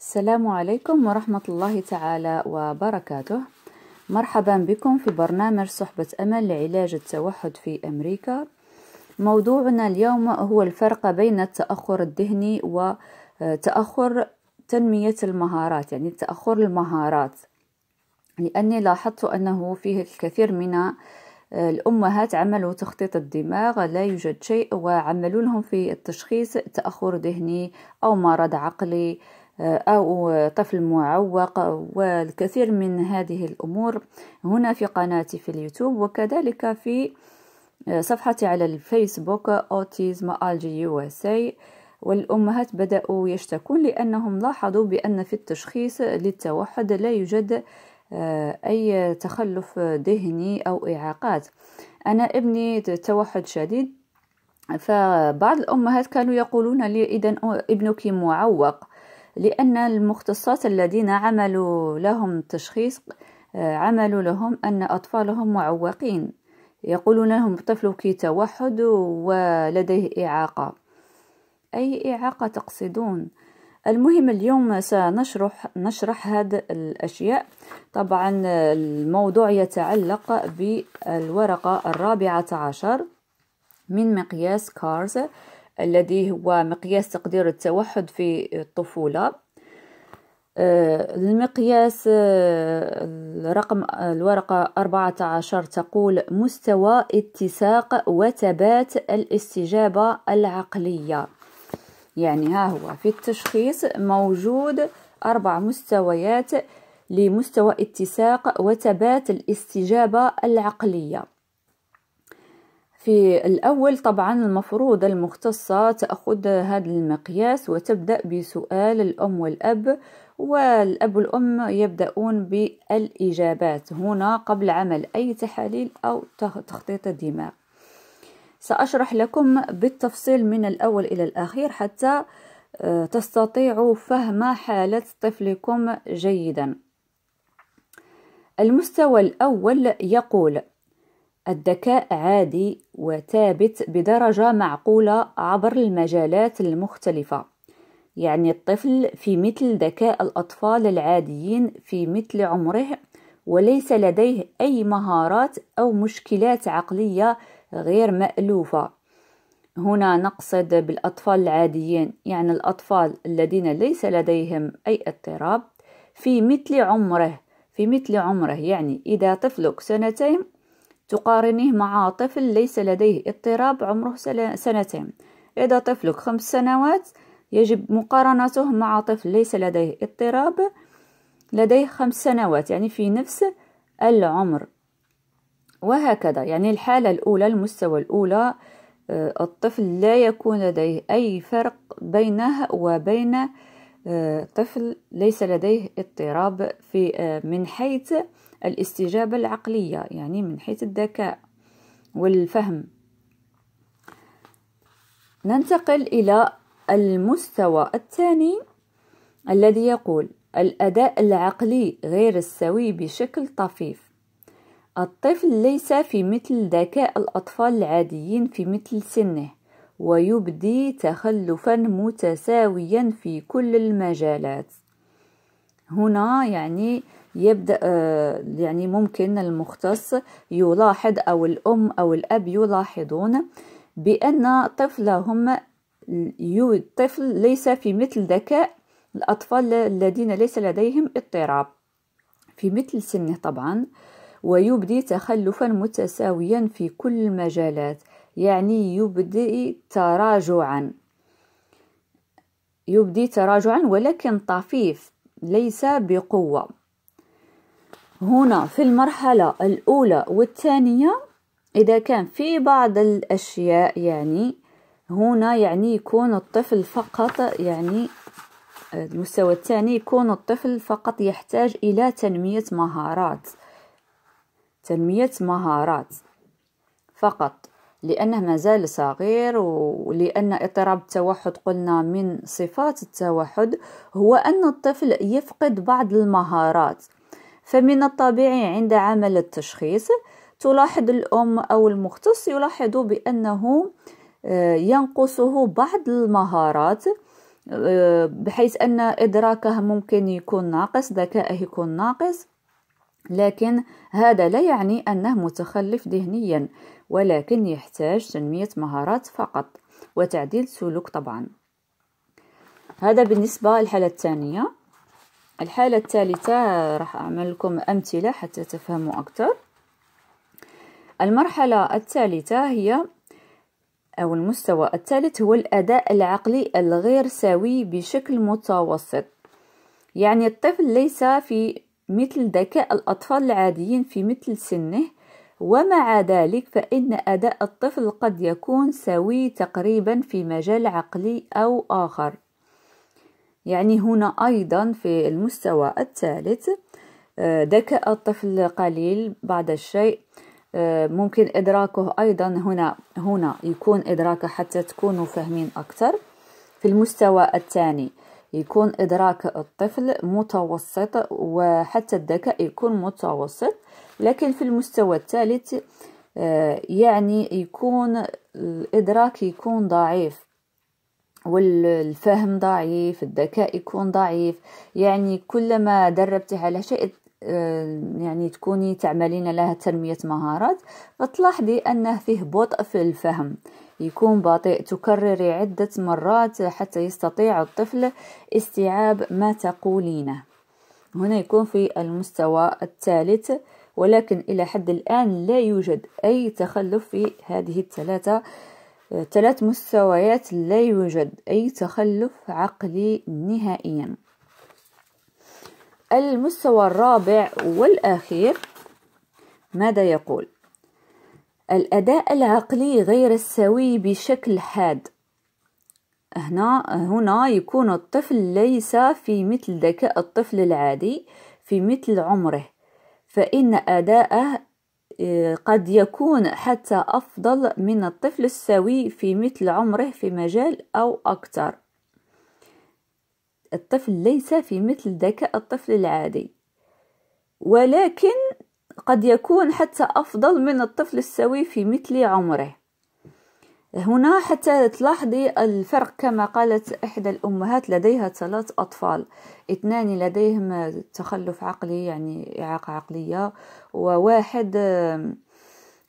السلام عليكم ورحمة الله تعالى وبركاته. مرحبا بكم في برنامج صحبة أمل لعلاج التوحد في أمريكا. موضوعنا اليوم هو الفرق بين التأخر الذهني وتأخر تنمية المهارات يعني تأخر المهارات. لأني لاحظت أنه فيه الكثير من الأمهات عملوا تخطيط الدماغ لا يوجد شيء وعملوا لهم في التشخيص تأخر ذهني أو مرض عقلي. أو طفل معوق والكثير من هذه الأمور هنا في قناتي في اليوتيوب وكذلك في صفحتي على الفيسبوك Autism ALG USA والأمهات بدأوا يشتكون لأنهم لاحظوا بأن في التشخيص للتوحد لا يوجد أي تخلف ذهني أو إعاقات. أنا ابني توحد شديد فبعض الأمهات كانوا يقولون لي إذا ابنك معوق. لأن المختصات الذين عملوا لهم تشخيص عملوا لهم أن أطفالهم معوقين. يقولون لهم طفلك توحد ولديه إعاقة. أي إعاقة تقصدون؟ المهم اليوم سنشرح نشرح هذه الأشياء. طبعا الموضوع يتعلق بالورقة الرابعة عشر من مقياس كارز. الذي هو مقياس تقدير التوحد في الطفولة. المقياس رقم الورقة أربعة عشر تقول مستوى اتساق وثبات الاستجابة العقلية. يعني ها هو في التشخيص موجود أربع مستويات لمستوى اتساق وثبات الاستجابة العقلية. في الأول طبعا المفروض المختصة تأخذ هذا المقياس وتبدأ بسؤال الأم والأب والأب والأم يبدأون بالإجابات هنا قبل عمل أي تحاليل أو تخطيط الدماغ. سأشرح لكم بالتفصيل من الأول إلى الأخير حتى تستطيعوا فهم حالة طفلكم جيدا. المستوى الأول يقول الذكاء عادي وثابت بدرجة معقولة عبر المجالات المختلفة. يعني الطفل في مثل ذكاء الأطفال العاديين في مثل عمره وليس لديه أي مهارات أو مشكلات عقلية غير مألوفة. هنا نقصد بالأطفال العاديين يعني الأطفال الذين ليس لديهم أي اضطراب في مثل عمره. في مثل عمره يعني إذا طفلك سنتين تقارنيه مع طفل ليس لديه اضطراب عمره سنتين. إذا طفلك خمس سنوات يجب مقارنته مع طفل ليس لديه اضطراب لديه خمس سنوات يعني في نفس العمر. وهكذا يعني الحالة الأولى المستوى الأولى آه، الطفل لا يكون لديه أي فرق بينه وبين آه، طفل ليس لديه اضطراب في آه، من حيث الاستجابة العقلية يعني من حيث الذكاء والفهم. ننتقل إلى المستوى الثاني الذي يقول الأداء العقلي غير السوي بشكل طفيف. الطفل ليس في مثل ذكاء الأطفال العاديين في مثل سنه ويبدي تخلفا متساويا في كل المجالات. هنا يعني يبدأ آه، يعني ممكن المختص يلاحظ أو الأم أو الأب يلاحظون بأن طفلهم الطفل ليس في مثل ذكاء الأطفال الذين ليس لديهم اضطراب. في مثل سنه طبعا ويبدي تخلفا متساويا في كل المجالات يعني يبدي تراجعا. يبدي تراجعا ولكن طفيف ليس بقوة. هنا في المرحلة الأولى والثانية إذا كان في بعض الأشياء يعني هنا يعني يكون الطفل فقط يعني المستوى الثاني يكون الطفل فقط يحتاج إلى تنمية مهارات تنمية مهارات فقط لأنه مازال صغير ولأن إضطراب التوحد قلنا من صفات التوحد هو أن الطفل يفقد بعض المهارات. فمن الطبيعي عند عمل التشخيص تلاحظ الأم أو المختص يلاحظ بأنه آه، ينقصه بعض المهارات بحيث أن إدراكه ممكن يكون ناقص ذكائه يكون ناقص. لكن هذا لا يعني أنه متخلف ذهنيا ولكن يحتاج تنمية مهارات فقط وتعديل سلوك طبعا. هذا بالنسبة للحالة الثانية. الحالة الثالثة راح أعمل لكم أمثلة حتى تفهموا أكثر المرحلة الثالثة هي أو المستوى الثالث هو الأداء العقلي الغير سوي بشكل متوسط. يعني الطفل ليس في مثل ذكاء الأطفال العاديين في مثل سنه ومع ذلك فإن أداء الطفل قد يكون سوي تقريبا في مجال عقلي أو آخر. يعني هنا أيضا في المستوى الثالث آه، ذكاء الطفل قليل بعض الشيء آه، ممكن إدراكه أيضا هنا هنا يكون إدراكه حتى تكونوا فاهمين أكثر. في المستوى الثاني يكون إدراك الطفل متوسط وحتى الذكاء يكون متوسط لكن في المستوى الثالث آه، يعني يكون الإدراك يكون ضعيف. والفهم ضعيف الذكاء يكون ضعيف. يعني كلما دربته على شيء آه، يعني تكوني تعملين لها تنمية مهارات فتلاحظي أنه فيه بطء في الفهم. يكون بطيء تكرري عدة مرات حتى يستطيع الطفل استيعاب ما تقولينه. هنا يكون في المستوى الثالث ولكن إلى حد الآن لا يوجد أي تخلف في هذه الثلاثة ثلاث مستويات لا يوجد أي تخلف عقلي نهائيا. المستوى الرابع والأخير ماذا يقول؟ الأداء العقلي غير السوي بشكل حاد. هنا هنا يكون الطفل ليس في مثل ذكاء الطفل العادي في مثل عمره فإن أداءه قد يكون حتى أفضل من الطفل السوي في مثل عمره في مجال أو أكثر. الطفل ليس في مثل ذكاء الطفل العادي. ولكن قد يكون حتى أفضل من الطفل السوي في مثل عمره. هنا حتى تلاحظي الفرق كما قالت إحدى الأمهات لديها ثلاث أطفال. اثنان لديهم تخلف عقلي يعني إعاقة عقلية وواحد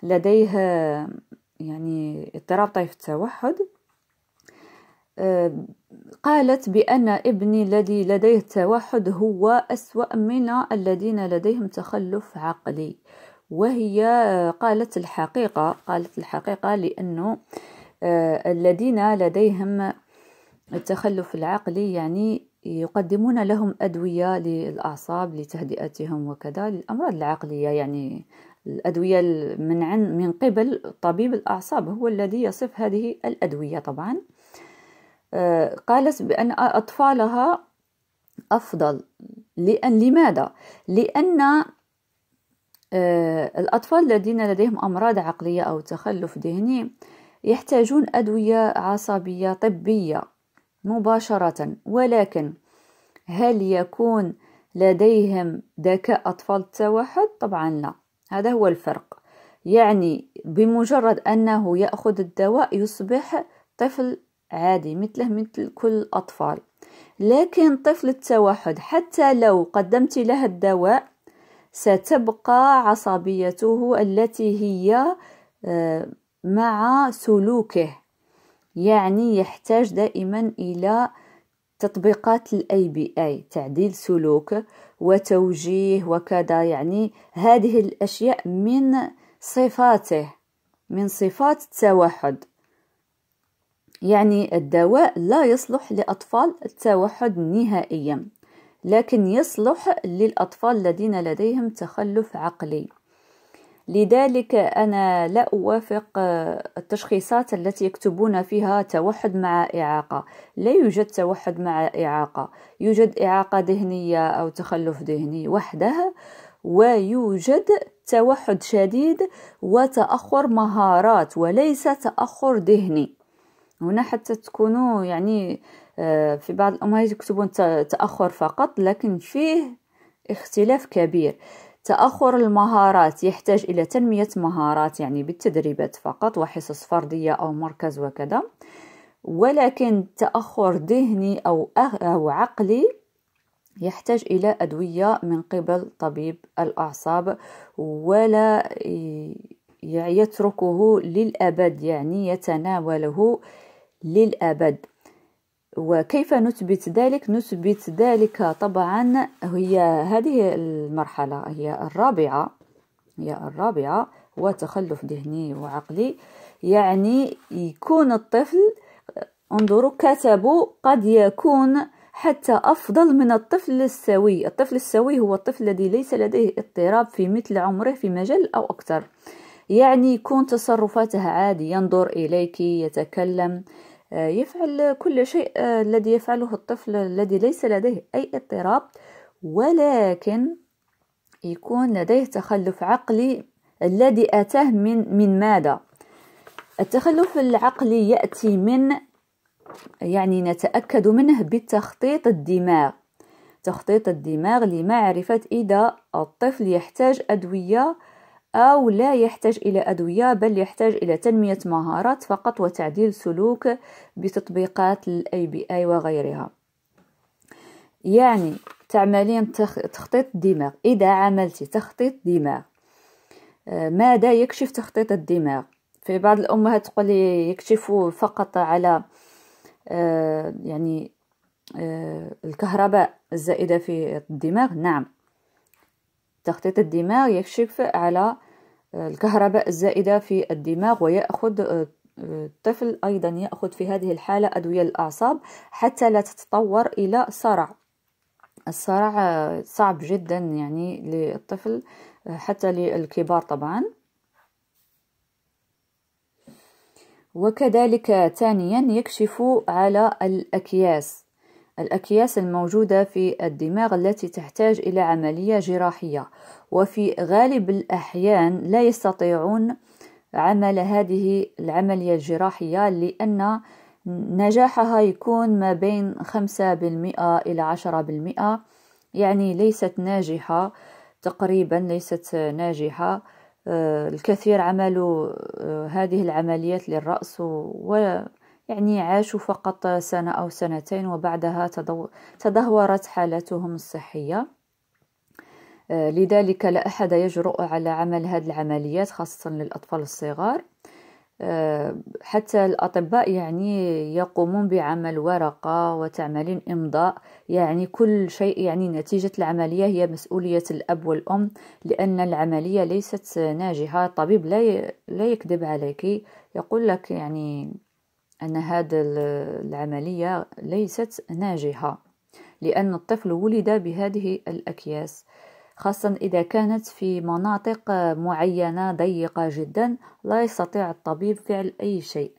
لديه يعني اضطراب طيف التوحد. قالت بأن ابني الذي لديه توحد هو أسوأ من الذين لديهم تخلف عقلي. وهي قالت الحقيقة قالت الحقيقة لأنه آه، الذين لديهم التخلف العقلي يعني يقدمون لهم أدوية للأعصاب لتهدئتهم وكذا للأمراض العقلية يعني الأدوية من عن من قبل طبيب الأعصاب هو الذي يصف هذه الأدوية طبعا آه، قالت بأن أطفالها أفضل لأن لماذا؟ لأن الأطفال الذين لديهم أمراض عقلية أو تخلف ذهني يحتاجون أدوية عصبية طبية مباشرة ولكن هل يكون لديهم ذكاء أطفال التوحد؟ طبعا لا هذا هو الفرق يعني بمجرد أنه يأخذ الدواء يصبح طفل عادي مثله مثل كل الأطفال لكن طفل التوحد حتى لو قدمت له الدواء ستبقى عصبيته التي هي آه، مع سلوكه. يعني يحتاج دائما إلى تطبيقات ال ABA تعديل سلوك وتوجيه وكذا. يعني هذه الأشياء من صفاته من صفات التوحد. يعني الدواء لا يصلح لأطفال التوحد نهائيا. لكن يصلح للأطفال الذين لديهم تخلف عقلي. لذلك أنا لا أوافق التشخيصات التي يكتبون فيها توحد مع إعاقة. لا يوجد توحد مع إعاقة. يوجد إعاقة ذهنية أو تخلف ذهني وحدها ويوجد توحد شديد وتأخر مهارات وليس تأخر ذهني. هنا حتى تكونوا يعني في بعض الأمهات يكتبون تأخر فقط لكن فيه اختلاف كبير. تأخر المهارات يحتاج إلى تنمية مهارات يعني بالتدريبات فقط وحصص فردية أو مركز وكذا. ولكن تأخر ذهني أو, أو عقلي يحتاج إلى أدوية من قبل طبيب الأعصاب ولا يتركه للأبد يعني يتناوله للأبد. وكيف نثبت ذلك؟ نثبت ذلك طبعا هي هذه المرحلة هي الرابعة هي الرابعة وتخلف ذهني وعقلي. يعني يكون الطفل انظروا كتبوا قد يكون حتى أفضل من الطفل السوي. الطفل السوي هو الطفل الذي ليس لديه اضطراب في مثل عمره في مجال أو أكثر. يعني يكون تصرفاته عادي ينظر إليك يتكلم آه، يفعل كل شيء آه، الذي يفعله الطفل الذي ليس لديه أي اضطراب ولكن يكون لديه تخلف عقلي الذي أتاه من من ماذا؟ التخلف العقلي يأتي من يعني نتأكد منه بتخطيط الدماغ تخطيط الدماغ لمعرفة إذا الطفل يحتاج أدوية أو لا يحتاج إلى أدوية بل يحتاج إلى تنمية مهارات فقط وتعديل سلوك بتطبيقات ال ABI وغيرها. يعني تعملين تخطيط دماغ. إذا عملت تخطيط دماغ آه، ماذا يكشف تخطيط الدماغ؟ في بعض الأمهات تقول يكشفوا فقط على آه، يعني آه، الكهرباء الزائدة في الدماغ. نعم. تخطيط الدماغ يكشف على الكهرباء الزائدة في الدماغ ويأخذ الطفل أيضا يأخذ في هذه الحالة أدوية الأعصاب حتى لا تتطور إلى صرع. الصرع صعب جدا يعني للطفل حتى للكبار طبعا. وكذلك ثانيا يكشف على الأكياس. الأكياس الموجودة في الدماغ التي تحتاج إلى عملية جراحية. وفي غالب الأحيان لا يستطيعون عمل هذه العملية الجراحية لأن نجاحها يكون ما بين خمسة بالمئة إلى عشرة بالمئة يعني ليست ناجحة تقريبا ليست ناجحة. آه، الكثير عملوا آه، هذه العمليات للرأس ويعني عاشوا فقط سنة أو سنتين وبعدها تدهورت حالتهم الصحية. آه، لذلك لا أحد يجرؤ على عمل هذه العمليات خاصة للأطفال الصغار. حتى الأطباء يعني يقومون بعمل ورقة وتعملين إمضاء. يعني كل شيء يعني نتيجة العملية هي مسؤولية الأب والأم لأن العملية ليست ناجحة. الطبيب لا يكذب عليك. يقول لك يعني أن هذه العملية ليست ناجحة لأن الطفل ولد بهذه الأكياس خاصة إذا كانت في مناطق معينة ضيقة جدا لا يستطيع الطبيب فعل أي شيء.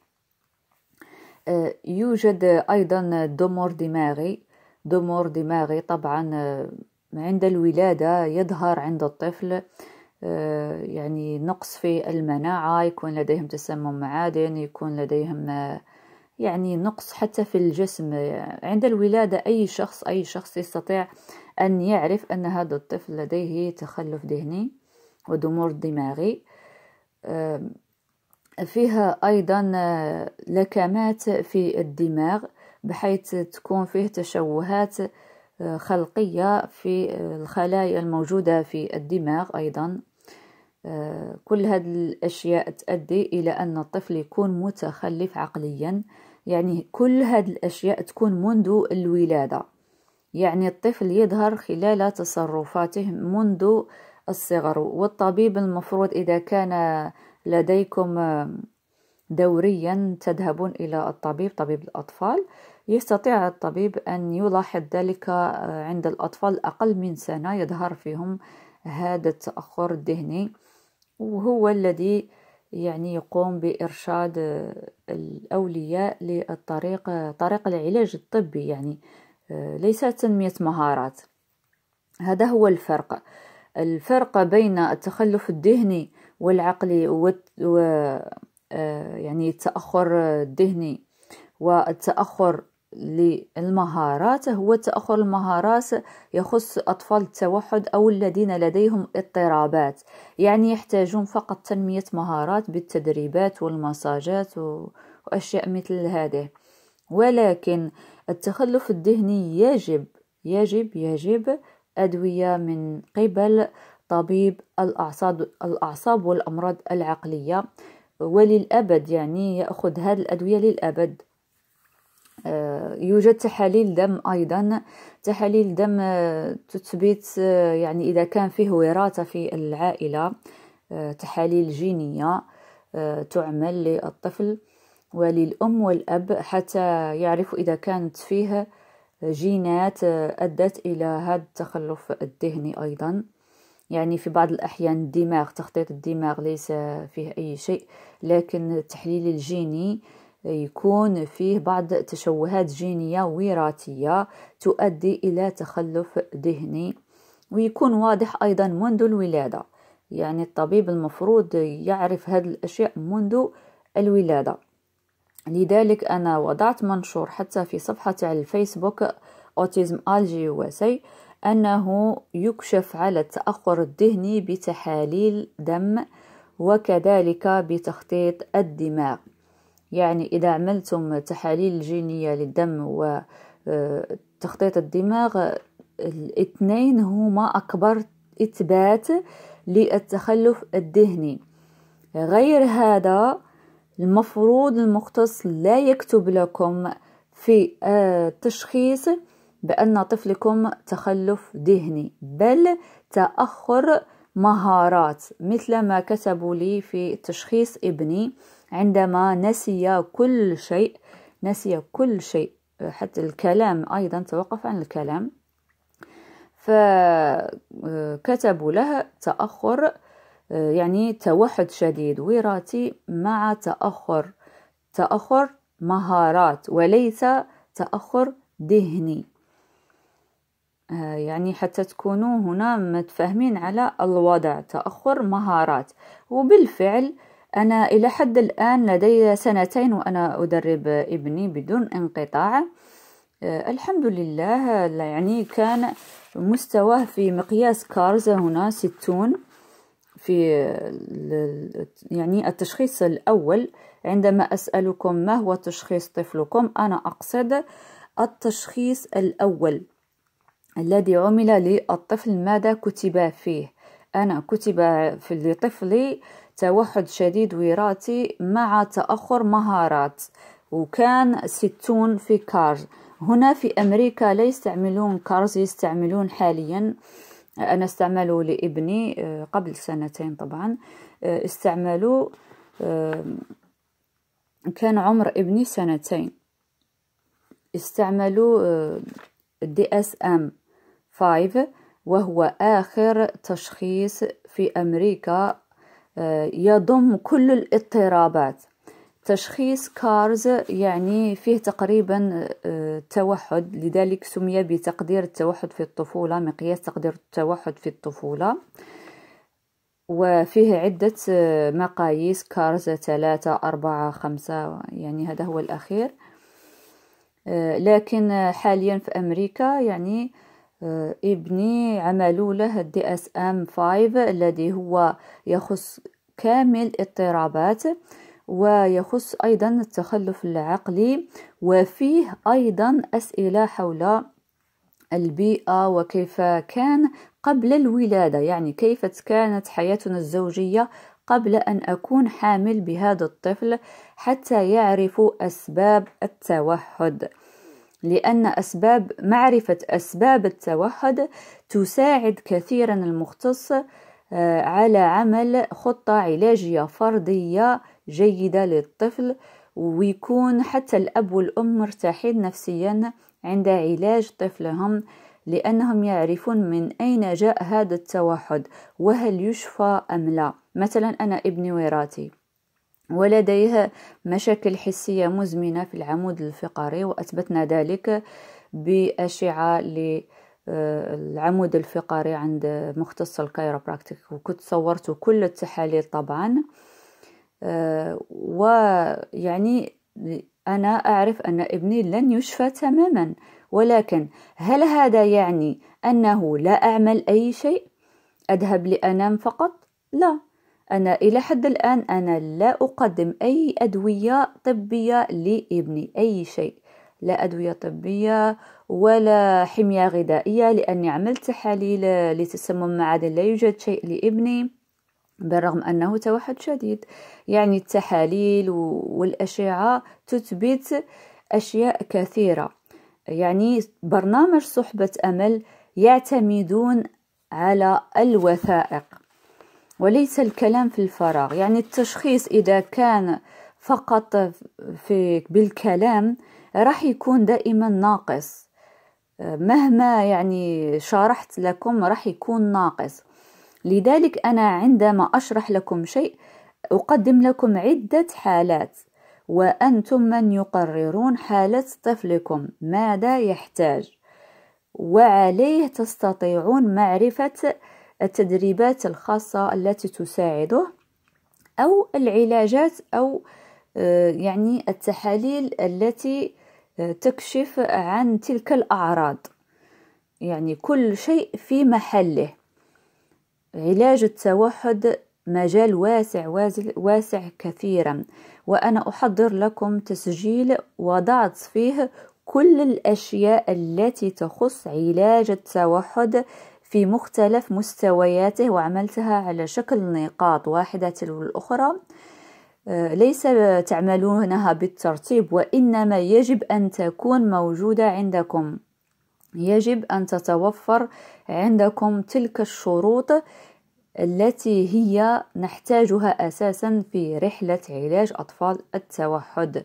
آه، يوجد أيضا ضمور دماغي. ضمور دماغي طبعا آه، عند الولادة يظهر عند الطفل. يعني نقص في المناعة يكون لديهم تسمم معادن يكون لديهم يعني نقص حتى في الجسم. عند الولادة أي شخص أي شخص يستطيع أن يعرف أن هذا الطفل لديه تخلف ذهني وضمور دماغي. فيها أيضا لكمات في الدماغ بحيث تكون فيه تشوهات خلقية في الخلايا الموجودة في الدماغ أيضا. كل هذه الأشياء تؤدي إلى أن الطفل يكون متخلف عقليا. يعني كل هذه الأشياء تكون منذ الولادة. يعني الطفل يظهر خلال تصرفاته منذ الصغر. والطبيب المفروض إذا كان لديكم دوريا تذهبون إلى الطبيب طبيب الأطفال. يستطيع الطبيب أن يلاحظ ذلك عند الأطفال أقل من سنة يظهر فيهم هذا التأخر الذهني. وهو الذي يعني يقوم بإرشاد الأولياء للطريق طريق العلاج الطبي يعني ليس تنمية مهارات. هذا هو الفرق. الفرق بين التخلف الذهني والعقلي و يعني التأخر الذهني والتأخر للمهارات هو تأخر المهارات يخص أطفال التوحد أو الذين لديهم اضطرابات يعني يحتاجون فقط تنمية مهارات بالتدريبات والمساجات وأشياء مثل هذه. ولكن التخلف الذهني يجب يجب يجب أدوية من قبل طبيب الأعصاب والأمراض العقلية. وللأبد يعني يأخذ هذه الأدوية للأبد. يوجد تحاليل دم أيضا. تحاليل دم آه، تثبت آه، يعني إذا كان فيه وراثة في العائلة تحاليل جينية تعمل للطفل وللأم والأب حتى يعرفوا إذا كانت فيه جينات أدت إلى هذا التخلف الذهني أيضا. يعني في بعض الأحيان الدماغ تخطيط الدماغ ليس فيه أي شيء لكن التحليل الجيني يكون فيه بعض تشوهات جينية وراثية تؤدي إلى تخلف ذهني ويكون واضح أيضا منذ الولادة. يعني الطبيب المفروض يعرف هذه الأشياء منذ الولادة. لذلك أنا وضعت منشور حتى في صفحة على الفيسبوك أوتيزم ألجي وسي أنه يكشف على التأخر الذهني بتحاليل دم وكذلك بتخطيط الدماغ. يعني إذا عملتم تحاليل جينية للدم وتخطيط الدماغ الاثنين هما أكبر إثبات للتخلف الذهني. غير هذا المفروض المختص لا يكتب لكم في التشخيص بأن طفلكم تخلف ذهني بل تأخر مهارات مثل ما كتبوا لي في تشخيص ابني. عندما نسي كل شيء نسي كل شيء حتى الكلام أيضا توقف عن الكلام. فكتبوا له تأخر يعني توحد شديد وراثي مع تأخر. تأخر مهارات وليس تأخر ذهني. يعني حتى تكونوا هنا متفاهمين على الوضع. تأخر مهارات. وبالفعل أنا إلى حد الآن لدي سنتين وأنا أدرب ابني بدون انقطاع. آه، الحمد لله. يعني كان مستواه في مقياس CARS هنا ستون. في يعني التشخيص الأول عندما أسألكم ما هو تشخيص طفلكم أنا أقصد التشخيص الأول الذي عمل للطفل ماذا كتب فيه. أنا كتب في لطفلي توحد شديد وراثي مع تأخر مهارات وكان ستون في CARS هنا في أمريكا لا يستعملون CARS يستعملون حاليا. أنا استعملوا لابني آه، قبل سنتين طبعا. آه، استعملوا آه، كان عمر ابني سنتين. استعملوا DSM 5 وهو آخر تشخيص في أمريكا يضم كل الاضطرابات. تشخيص CARS يعني فيه تقريبا آه، توحد لذلك سمي بتقدير التوحد في الطفولة مقياس تقدير التوحد في الطفولة. وفيه عدة آه، مقاييس CARS ثلاثة أربعة خمسة يعني هذا هو الأخير. آه، لكن حاليا في أمريكا يعني ابني عملوا له ال DSM 5 الذي هو يخص كامل اضطرابات ويخص أيضا التخلف العقلي وفيه أيضا أسئلة حول البيئة وكيف كان قبل الولادة يعني كيف كانت حياتنا الزوجية قبل أن أكون حامل بهذا الطفل حتى يعرفوا أسباب التوحد. لأن أسباب معرفة أسباب التوحد تساعد كثيرا المختص آه، على عمل خطة علاجية فردية جيدة للطفل ويكون حتى الأب والأم مرتاحين نفسيا عند علاج طفلهم لأنهم يعرفون من أين جاء هذا التوحد وهل يشفى أم لا. مثلا أنا ابني وراثي ولديه مشاكل حسية مزمنة في العمود الفقري وأثبتنا ذلك بأشعة للعمود الفقري عند مختص الكايروبراكتيك وكنت صورت كل التحاليل طبعا آه، ويعني أنا أعرف أن ابني لن يشفى تماما ولكن هل هذا يعني أنه لا أعمل أي شيء؟ أذهب لأنام فقط؟ لا أنا إلى حد الآن أنا لا أقدم أي أدوية طبية لابني أي شيء. لا أدوية طبية ولا حمية غذائية لأني عملت تحاليل لتسمم معدن لا يوجد شيء لابني بالرغم أنه توحد شديد. يعني التحاليل والأشعة تثبت أشياء كثيرة. يعني برنامج صحبة أمل يعتمدون على الوثائق. وليس الكلام في الفراغ. يعني التشخيص إذا كان فقط في بالكلام راح يكون دائما ناقص. مهما يعني شرحت لكم راح يكون ناقص. لذلك أنا عندما أشرح لكم شيء أقدم لكم عدة حالات وأنتم من يقررون حالة طفلكم ماذا يحتاج؟ وعليه تستطيعون معرفة التدريبات الخاصة التي تساعده أو العلاجات أو آه، يعني التحاليل التي آه، تكشف عن تلك الأعراض. يعني كل شيء في محله. علاج التوحد مجال واسع واسع كثيرا. وأنا أحضر لكم تسجيل وضعت فيه كل الأشياء التي تخص علاج التوحد في مختلف مستوياته وعملتها على شكل نقاط واحدة تلو الأخرى. آه، ليس تعملونها بالترتيب وإنما يجب أن تكون موجودة عندكم. يجب أن تتوفر عندكم تلك الشروط التي هي نحتاجها أساسا في رحلة علاج أطفال التوحد.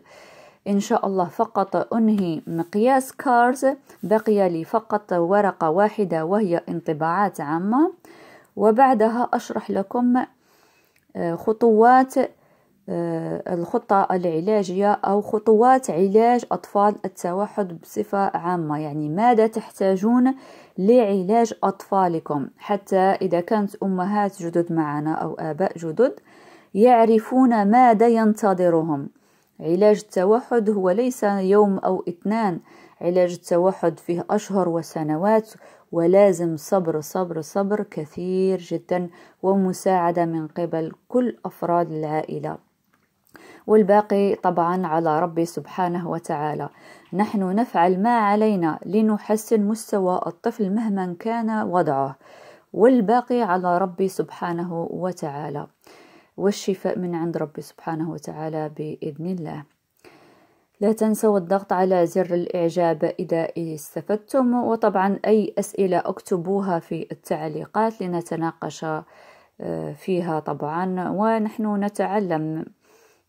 إن شاء الله فقط أنهي مقياس كارز بقي لي فقط ورقة واحدة وهي انطباعات عامة. وبعدها أشرح لكم آه، خطوات آه، الخطة العلاجية أو خطوات علاج أطفال التوحد بصفة عامة. يعني ماذا تحتاجون لعلاج أطفالكم؟ حتى إذا كانت أمهات جدد معنا أو آباء جدد يعرفون ماذا ينتظرهم. علاج التوحد هو ليس يوم أو اثنان. علاج التوحد فيه أشهر وسنوات ولازم صبر صبر صبر كثير جدا ومساعدة من قبل كل أفراد العائلة. والباقي طبعا على ربي سبحانه وتعالى. نحن نفعل ما علينا لنحسن مستوى الطفل مهما كان وضعه. والباقي على ربي سبحانه وتعالى. والشفاء من عند ربي سبحانه وتعالى بإذن الله. لا تنسوا الضغط على زر الإعجاب إذا استفدتم وطبعا أي أسئلة اكتبوها في التعليقات لنتناقش آه، فيها طبعا ونحن نتعلم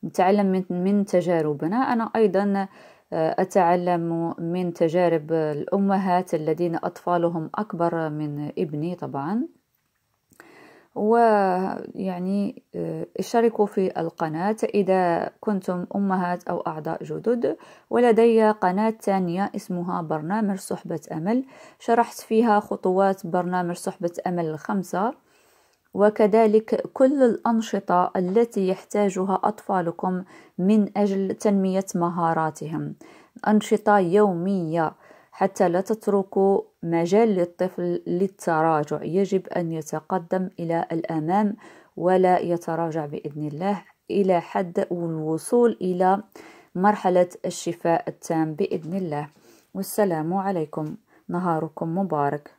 نتعلم من, تجاربنا. أنا أيضا آه، أتعلم من تجارب الأمهات الذين أطفالهم أكبر من ابني طبعا. ويعني آه، اشتركوا في القناة إذا كنتم أمهات أو أعضاء جدد. ولدي قناة ثانية اسمها برنامج صحبة أمل. شرحت فيها خطوات برنامج صحبة أمل الخمسة. وكذلك كل الأنشطة التي يحتاجها أطفالكم من أجل تنمية مهاراتهم. أنشطة يومية حتى لا تتركوا مجال للطفل للتراجع. يجب أن يتقدم إلى الأمام ولا يتراجع بإذن الله إلى حد الوصول إلى مرحلة الشفاء التام بإذن الله. والسلام عليكم. نهاركم مبارك.